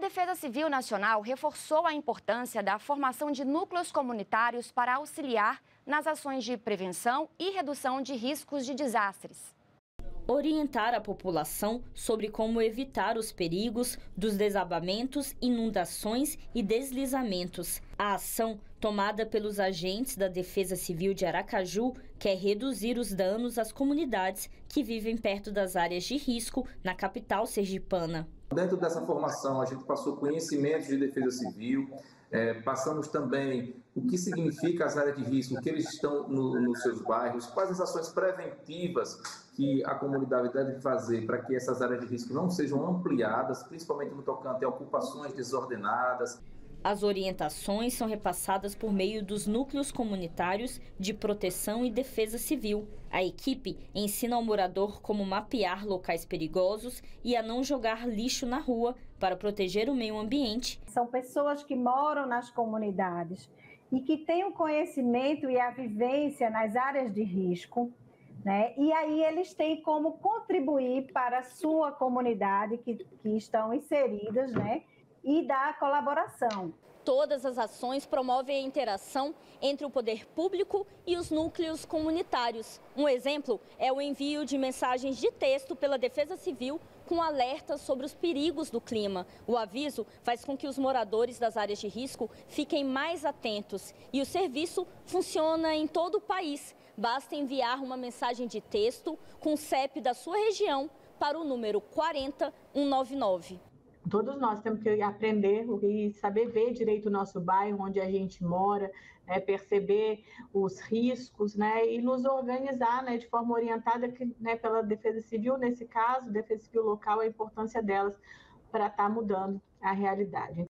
Defesa Civil Nacional reforçou a importância da formação de núcleos comunitários para auxiliar nas ações de prevenção e redução de riscos de desastres orientar a população sobre como evitar os perigos dos desabamentos, inundações e deslizamentos. A ação tomada pelos agentes da Defesa Civil de Aracaju quer reduzir os danos às comunidades que vivem perto das áreas de risco na capital sergipana. Dentro dessa formação, a gente passou conhecimentos de defesa civil, é, passamos também o que significa as áreas de risco, o que eles estão no, nos seus bairros, quais as ações preventivas que a comunidade deve fazer para que essas áreas de risco não sejam ampliadas, principalmente no tocante a ocupações desordenadas. As orientações são repassadas por meio dos núcleos comunitários de proteção e defesa civil. A equipe ensina ao morador como mapear locais perigosos e a não jogar lixo na rua para proteger o meio ambiente. São pessoas que moram nas comunidades e que têm o conhecimento e a vivência nas áreas de risco. Né? E aí eles têm como contribuir para a sua comunidade que, que estão inseridas, né? E da colaboração. Todas as ações promovem a interação entre o poder público e os núcleos comunitários. Um exemplo é o envio de mensagens de texto pela Defesa Civil com alertas sobre os perigos do clima. O aviso faz com que os moradores das áreas de risco fiquem mais atentos e o serviço funciona em todo o país. Basta enviar uma mensagem de texto com o CEP da sua região para o número 40199 todos nós temos que aprender e saber ver direito o nosso bairro, onde a gente mora, né, perceber os riscos, né, e nos organizar, né, de forma orientada, que, né, pela Defesa Civil, nesse caso, Defesa Civil local, a importância delas para estar tá mudando a realidade.